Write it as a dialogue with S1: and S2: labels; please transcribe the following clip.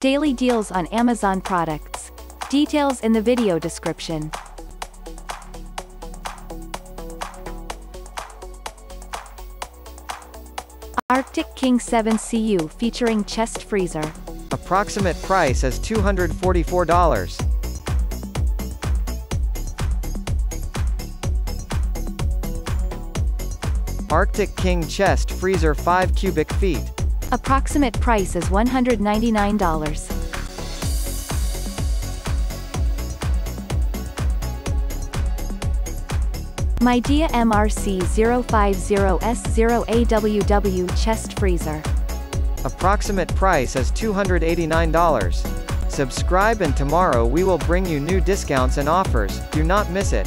S1: Daily deals on Amazon products. Details in the video description. Arctic King 7 CU featuring chest freezer.
S2: Approximate price is $244. Arctic King chest freezer 5 cubic feet.
S1: Approximate price is $199. Midea MRC050S0AWW chest freezer.
S2: Approximate price is $289. Subscribe and tomorrow we will bring you new discounts and offers, do not miss it.